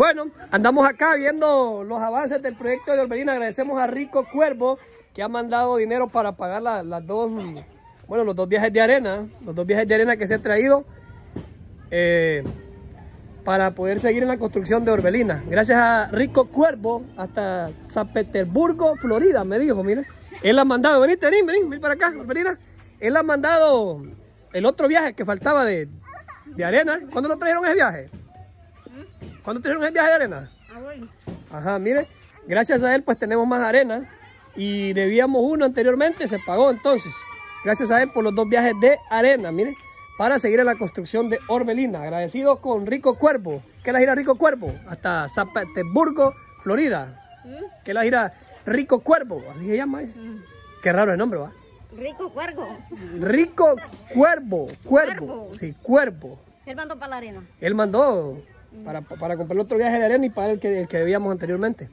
Bueno, andamos acá viendo los avances del proyecto de Orbelina. Agradecemos a Rico Cuervo que ha mandado dinero para pagar la- las dos, bueno, los dos viajes de arena, los dos viajes de arena que se ha traído eh, para poder seguir en la construcción de Orbelina. Gracias a Rico Cuervo hasta San Petersburgo, Florida, me dijo, mire. Él ha mandado, venite, vení, vení, vení para acá, Orbelina. Él ha mandado el otro viaje que faltaba de, de arena. ¿Cuándo lo trajeron ese viaje? ¿Cuándo trajeron ese viaje de arena? Ajá, mire, gracias a él pues tenemos más arena y debíamos uno anteriormente, se pagó entonces. Gracias a él por los dos viajes de arena, mire, para seguir en la construcción de Orbelina. Agradecidos con Rico Cuervo. ¿Qué la gira Rico Cuervo? Hasta San Petersburgo, Florida. ¿Qué es la gira Rico Cuervo? Así se llama. ¿eh? Qué raro el nombre, ¿va? Rico cuervo. Rico Cuervo, Cuervo. Cuervo. Sí, Cuervo. Él mandó para la arena. Él mandó para, para comprar el otro viaje de arena y para el que, el que debíamos anteriormente.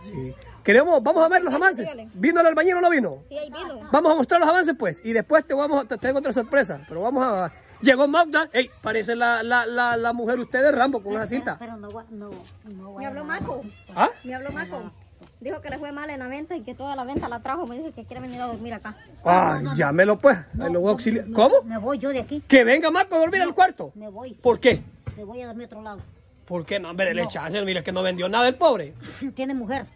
Sí. Queremos, vamos a ver los avances. ¿Vino el albañil o no vino? Sí, ahí vino. Vamos a mostrar los avances pues. Y después te vamos a, te tengo otra sorpresa. Pero vamos a. Llegó Magda. Ey, parece la, la, la, la mujer usted de Rambo con esa cinta. Pero no, va- no, no Me habló Maco. ¿Ah? Me habló Maco. Dijo que le fue mal en la venta y que toda la venta la trajo. Me dijo que quiere venir a dormir acá. Ah, llámelo pues. Ahí lo voy a auxiliar. ¿Cómo? Me voy yo de aquí. Que venga Marco a dormir al cuarto. Me voy. ¿Por qué? Voy a dormir a otro lado. ¿Por qué no? Hombre, dele chance. Mira que no vendió nada el pobre. Tiene mujer.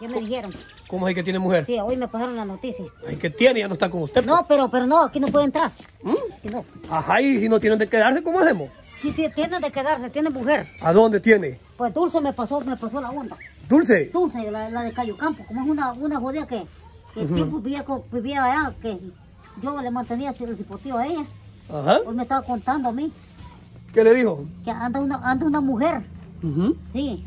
Ya me dijeron. ¿Cómo es que tiene mujer? Sí, hoy me pasaron la noticia. Ay, que tiene, ya no está con usted. pues. No, pero, pero no, aquí no puede entrar. ¿Mm? Aquí no. Ajá, y si no tienen de quedarse, ¿cómo hacemos? Sí, tiene de quedarse, tiene mujer. ¿A dónde tiene? Pues Dulce me pasó, me pasó la onda. Dulce. Dulce, la, la de Cayo Campo, como es una, una jodida que, que tiempo vivía, vivía allá, que yo le mantenía el cipotío a ella. Ajá. Hoy me estaba contando a mí ¿Qué le dijo? que anda una, anda una mujer. Sí.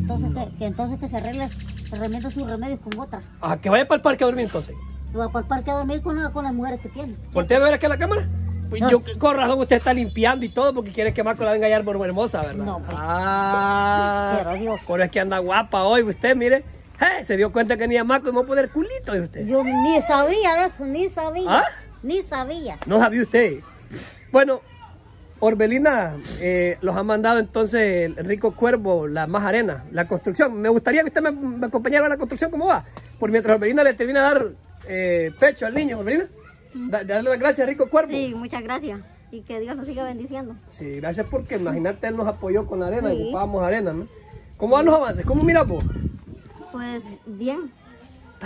Entonces que, que entonces que se arregle, se remienda sus remedios con otra. Ah, que vaya para el parque a dormir entonces. Y va para el parque a dormir con, la- con las mujeres que tiene. ¿Voltea a ver aquí a la cámara? Pues No. yo, con razón usted está limpiando y todo porque quiere que Marco la venga a hallar hermosa, ¿verdad? No, pues. Ah, Pero Dios. por eso es que anda guapa hoy, usted, mire. Eh, se dio cuenta que tenía Marco y me va a poner culito, ¿y usted? Yo ni sabía de eso, ni sabía. ¿Ah? Ni sabía. No sabía usted. Bueno, Orbelina eh, los ha mandado entonces el Rico Cuervo, la más arena, la construcción. Me gustaría que usted me, me acompañara a la construcción, ¿cómo va? Por mientras Orbelina le termina de dar eh, pecho al niño, Orbelina. Da- darle las gracias a Rico Cuervo. Sí, muchas gracias. Y que Dios nos siga bendiciendo. Sí, gracias porque imagínate, él nos apoyó con la arena, Sí. ocupábamos arena, ¿no? ¿Cómo van los avances? ¿Cómo mira vos? Pues bien.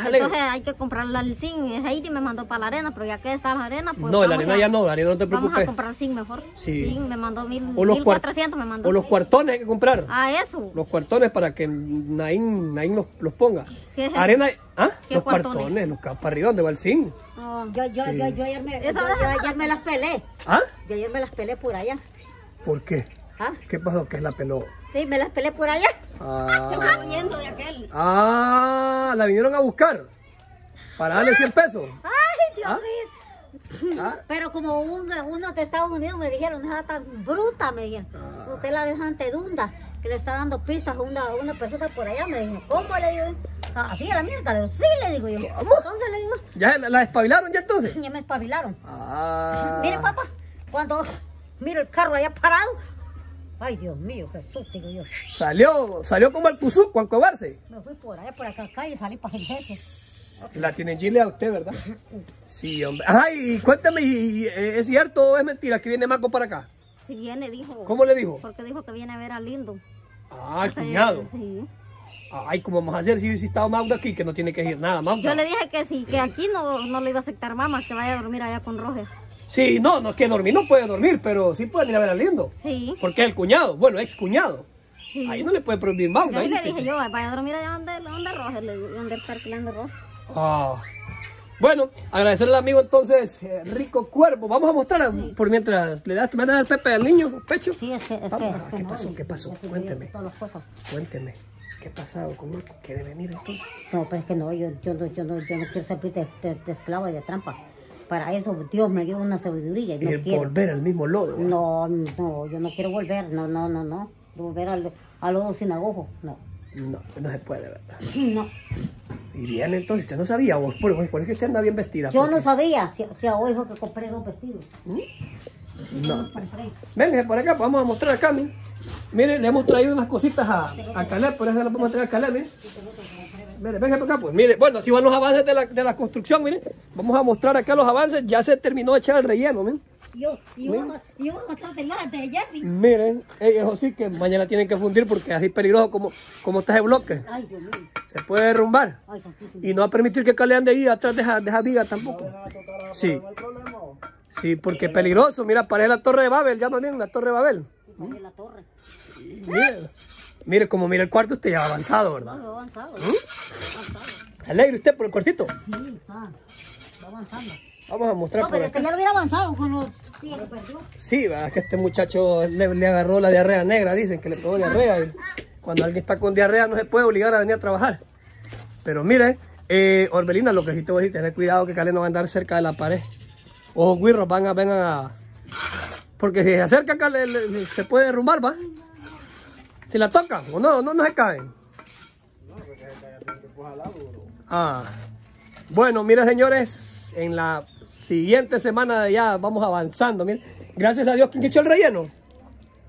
Entonces hay que comprarle al zinc. Heidi me mandó para la arena, pero ya que está la arena, pues. no, la arena a- ya no, la arena no te Vamos a preocupes. comprar zinc mejor. Sí. Zinc me mandó mil, O los, cuar- 1400 me mandó. o los cuartones hay que comprar. Ah, eso. Los cuartones para que Naín, Naín los, los ponga. ¿Qué es? Arena, ¿ah? ¿Qué los cuartones? cuartones, los capas arriba donde va el zinc. Oh, Yo, yo, Sí. yo, yo, ayer me, yo, Eso yo ayer me las pelé. ¿Ah? Yo ayer me las pelé por allá. ¿Por qué? ¿Ah? ¿Qué pasó? ¿Qué es la peló? Sí, me las pelé por allá. Ah, huyendo de aquel. ah, la vinieron a buscar. Para darle 100 pesos. Ay, Dios ¿Ah? mío. ¿Ah? Pero como un, unos de Estados Unidos me dijeron, esa tan bruta, me dijeron. Usted la deja ante Dunda, que le está dando pistas a una, a una persona por allá. Me dijeron, ¿cómo le digo? "Ah, Así a la mierda. Le digo, sí, le digo yo. Entonces le digo, ¿Ya la, la despabilaron ya entonces? ya me espabilaron. Ah. Mire, papá, cuando miro el carro allá parado, ay, Dios mío, Jesús, digo yo. Salió, salió como el Cusú, Juan Cobarse. Me fui por allá, por acá, calle, salí para el jefe. La tiene en Chile a usted, ¿verdad? Sí, hombre. Ajá, y cuéntame, y, eh, ¿es cierto o es mentira que viene Marco para acá? Si viene, dijo. ¿Cómo le dijo? Porque dijo que viene a ver a Lindo. Ah, el cuñado. Sí. Ay, ¿cómo vamos a hacer si si estaba Magda aquí? Que no tiene que ir nada, Magda. Yo le dije que sí, que aquí no, no le iba a aceptar mamá, que vaya a dormir allá con Roger. Sí, no, no es que dormir, no puede dormir, pero sí puede ir a ver al lindo. Sí. Porque es el cuñado, bueno, ex cuñado. sí. Ahí no le puede prohibir Magda. ahí le dije yo, vaya a dormir allá donde, donde Roger, donde está alquilando Roger. Ah. Bueno, agradecerle al amigo entonces, eh, Rico Cuervo. Vamos a mostrar por mientras le das, ¿me das el pepe al niño, pecho? Sí, es que, es que, que ¿qué pasó? ¿Qué pasó? Cuénteme. Cuénteme, ¿qué ha pasado con? ¿Quiere venir entonces? No, pero es que no, yo, yo, no, yo, no, yo no quiero servir de, de, de esclava y de trampa. Para eso Dios me dio una sabiduría y no el quiero. volver al mismo lodo. No, no, yo no quiero volver, no, no, no, no. Volver al, al lodo sinagogo, no. No, no se puede, ¿verdad? No, Y bien, entonces, usted no sabía, vos, por, por eso que usted anda bien vestida. yo porque- no sabía, si, si a hoy fue que compré dos vestidos. ¿Mm? No. Véngase por acá, pues vamos a mostrar acá, mire. Mire, le hemos traído unas cositas a, a Caleb, por eso le podemos traer a Caleb, mire. Mire, venga por acá, pues. Mire, bueno, así van los avances de la, de la construcción, mire. Vamos a mostrar acá los avances. Ya se terminó de echar el relleno, mire. Yo, yo, yo voy a estar de de Jeffy. Miren, eh, eso sí que mañana tienen que fundir porque es así peligroso como, como está ese bloque. Ay, Dios mío. Se puede derrumbar. Ay. Y no va a permitir que Caleb ande ahí atrás de esa, de esa viga tampoco. Sí. Sí, porque es peligroso. Mira, parece la torre de Babel, llama bien la torre de Babel. Pagué la torre. Mire, mire como mira el cuarto, usted ya va avanzado, No, ¿verdad? va avanzado. Avanzado. Alegre usted por el cuartito. Sí, está. Va avanzando. Vamos a mostrar No, por pero es que acá. ya lo hubiera avanzado con los perdió. Sí, ¿verdad? es que este muchacho le, le agarró la diarrea negra, dicen que le pegó diarrea. y cuando alguien está con diarrea no se puede obligar a venir a trabajar. Pero mire, eh, Orbelina, lo que sí te voy a decir, tener cuidado que Cale no va a andar cerca de la pared. Ojos guirros van a, vengan a... Porque si se acerca Cale, le- le- se puede derrumbar, ¿va? Si la tocan o no, no, no se caen. Ah. Bueno, mira señores, en la siguiente semana ya vamos avanzando. Mire. Gracias a Dios, ¿quién echó el relleno?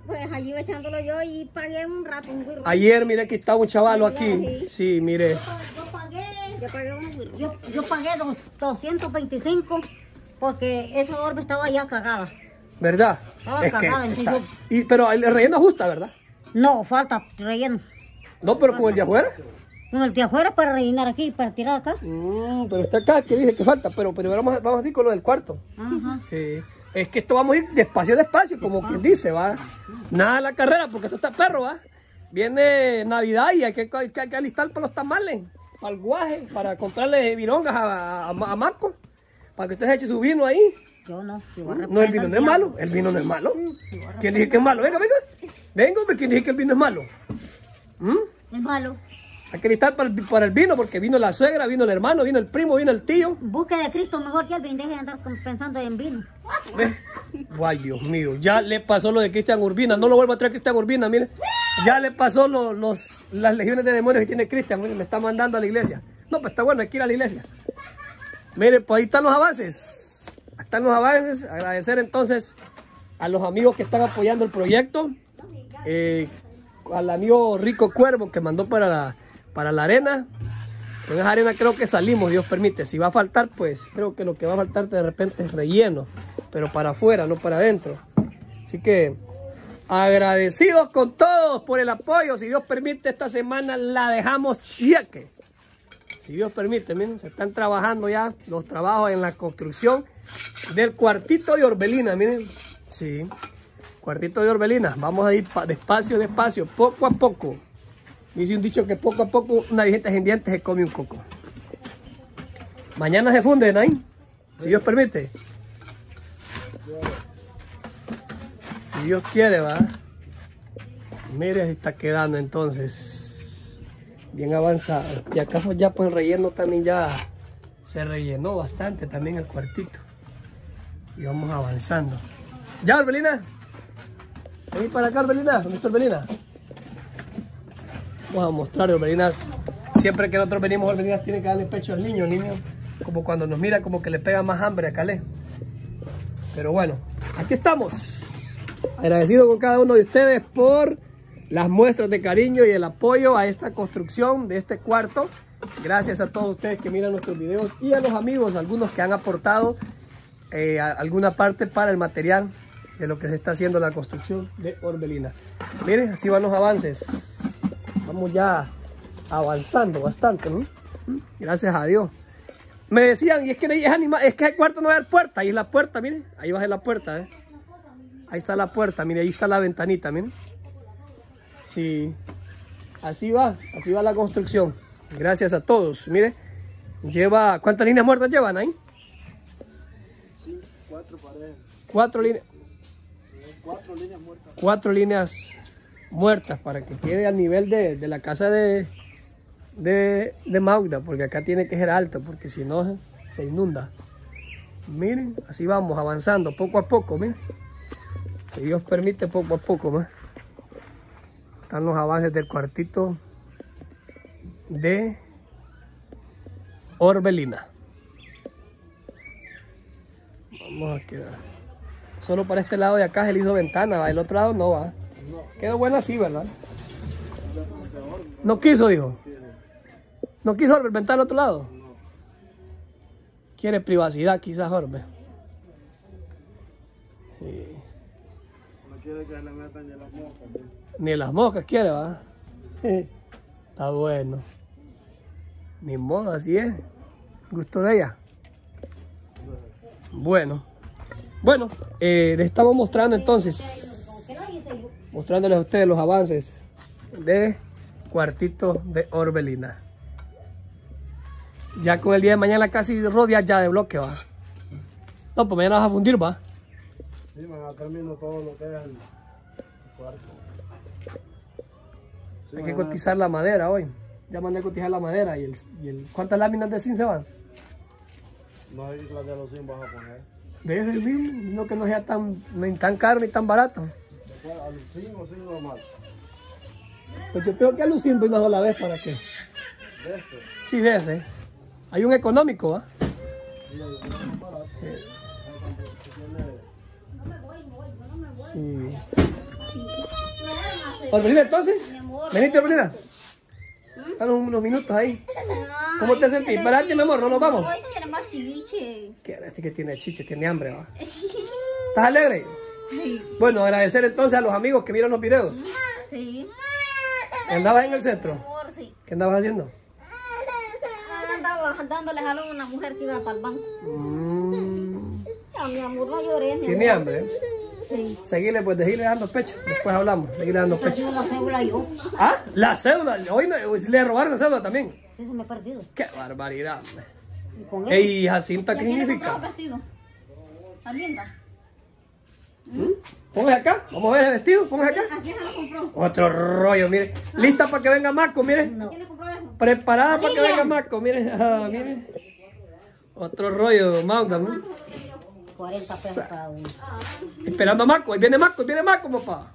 Pues allí iba echándolo yo y pagué un rato un güiro. Ayer, mire, que estaba un chavalo aquí. Sí, mire. Yo pagué, Yo pagué un güiro. yo, yo pagué dos, 225 porque esa orbe estaba ya cagada. ¿Verdad? Estaba Es que cagada, está- yo- y, pero el relleno ajusta, ¿verdad? No, falta relleno. No, pero con el de afuera. Con el de afuera para rellenar aquí, para tirar acá. Mm, pero está acá, que dice que falta. Pero, pero vamos, a- vamos a ir con lo del cuarto. Ajá. Es que esto vamos a ir despacio, despacio, como quien dice, va. Nada la carrera, porque esto está perro, va. Viene Navidad y hay que, hay que, hay que alistar para los tamales, para el guaje, para comprarle virongas a, a, a Marco, para que usted se eche su vino ahí. Yo no. yo voy a No, el vino no es malo, el vino no es malo. ¿Quién dice que es malo? Venga, venga. Venga, hombre, ¿quién dice que el vino es malo? ¿Mm? Es malo. Hay que listar para el, para el vino, porque vino la suegra, vino el hermano, vino el primo, vino el tío. Busque de Cristo mejor que Alvin. Deje de andar pensando en vino. Ay, Dios mío, ya le pasó lo de Cristian Urbina. No lo vuelvo a traer Cristian Urbina, mire. Ya le pasó lo- los, las legiones de demonios que tiene Cristian. Mire, me está mandando a la iglesia. No, pues está bueno, hay que ir a la iglesia. Mire, pues ahí están los avances. Están los avances. Agradecer entonces a los amigos que están apoyando el proyecto. Eh, al amigo Rico Cuervo que mandó para la, para la arena. Con esa arena creo que salimos, Dios permite. Si va a faltar, pues creo que lo que va a faltar de repente es relleno, pero para afuera, no para adentro. Así que agradecidos con todos por el apoyo. Si Dios permite, esta semana la dejamos cheque. Si Dios permite, miren, se están trabajando ya los trabajos en la construcción del cuartito de Orbelina, miren. Sí, cuartito de Orbelina. Vamos a ir pa- despacio, despacio, poco a poco. Dice un dicho que poco a poco una vigente sin dientes se come un coco. Mañana se funde, ¿no? Si Dios permite. Si Dios quiere, va. Mire, ahí está quedando entonces. Bien avanzado. Y acá fue ya pues el relleno también ya se rellenó bastante también el cuartito. Y vamos avanzando. ¿Ya, Orbelina? Vení para acá, Orbelina. ¿Dónde está? Vamos a mostrar, Orbelina. Siempre que nosotros venimos, Orbelina tiene que darle pecho al niño, niño. Como cuando nos mira, como que le pega más hambre a Calé. Pero bueno, aquí estamos. Agradecido con cada uno de ustedes por las muestras de cariño y el apoyo a esta construcción de este cuarto. Gracias a todos ustedes que miran nuestros videos y a los amigos, algunos que han aportado eh, alguna parte para el material de lo que se está haciendo la construcción de Orbelina. Miren, así van los avances. Vamos ya avanzando bastante, ¿no? Gracias a Dios. Me decían, y es que es, anima, es que el cuarto no va a haber puerta, ahí es la puerta, miren, ahí baja la puerta, ¿eh? Ahí está la puerta, mire, ahí está la ventanita, miren. Sí, así va, así va la construcción. Gracias a todos, mire. Lleva, ¿cuántas líneas muertas llevan ahí? Sí, cuatro paredes, Cuatro líneas. Cuatro líneas muertas. para que quede al nivel de, de la casa de, de, de Magda, porque acá tiene que ser alto, porque si no se inunda. Miren, así vamos avanzando poco a poco, miren. Si Dios permite, poco a poco más. Están los avances del cuartito de Orbelina. Vamos a quedar. Solo para este lado de acá se le hizo ventana, ¿va? el otro lado no va. Quedó bueno así, ¿verdad? No quiso, dijo. No quiso ventana al otro lado. Quiere privacidad, quizás. Sí. No quiere que le metan ni las moscas. Ni las moscas quiere, ¿va? Está bueno. Ni modo, así es. Gusto de ella. Bueno. Bueno, eh, les estamos mostrando entonces, mostrándoles a ustedes los avances de Cuartito de Orbelina. Ya con el día de mañana casi rodea ya de bloque, va. No, pues mañana vas a fundir, va. Sí, man, termino todo lo que es el cuarto. Sí, Hay que cotizar la madera hoy. Ya mandé a cotizar la madera y el, y el ¿cuántas láminas de zinc se van? No hay las de los 100 vas a poner. ¿Ves el mismo? No que no sea tan, ni tan caro ni tan barato. Después, al 5 5 normal. Pues yo creo que alucino una sola vez para que. De este. Sí, de ese. Hay un económico, barato. Eh, Sí. Orbelina, entonces. Veniste, Orbelina. Danos unos minutos ahí. ¿Cómo te sentís? Espérate, mi amor, no nos vamos. Más chiviche. ¿Qué este que tiene chiche, tiene hambre, va? ¿Estás alegre? Bueno, agradecer entonces a los amigos que vieron los videos. Sí. ¿Andabas en el centro? Amor, sí. ¿Qué andabas haciendo? Andaba dándole jalón a una mujer que iba para el banco. Mm, Ya, mi amor, no llores. mi tiene hambre. Sí. Seguirle, pues, seguirle dando pecho. Después hablamos. Seguirle dando pecho. La cédula yo. Ah, la cédula. Hoy no- le robaron la cédula también. Se me perdido. Qué barbaridad. Y con él. Ey, Jacinta, ¿qué ¿Y a quién le compró significa? Póngase acá. Vamos a ver el vestido. Póngase acá. ¿A quién se lo compró? Otro rollo, mire. Lista para que venga Marco, mire. ¿A quién le compró eso? Preparada para que venga Marco, mire. Ah, mire. Otro rollo, Magda. ¿no? 40 pesos cada uno. Esperando a Marco. Ahí viene Marco, ahí viene Marco, papá.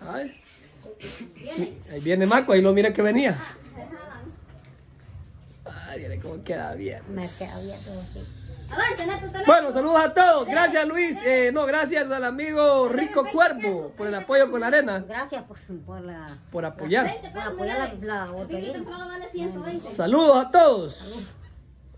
Ay. Ahí viene Marco, ahí lo mira que venía. Ay, mire cómo queda bien. Me queda bien todo así. Bueno, saludos a todos. Gracias Luis. Eh, no, gracias al amigo Rico Cuervo por el apoyo con la arena. Gracias por, por, la, Por apoyar. por apoyar la, la 120. Saludos a todos.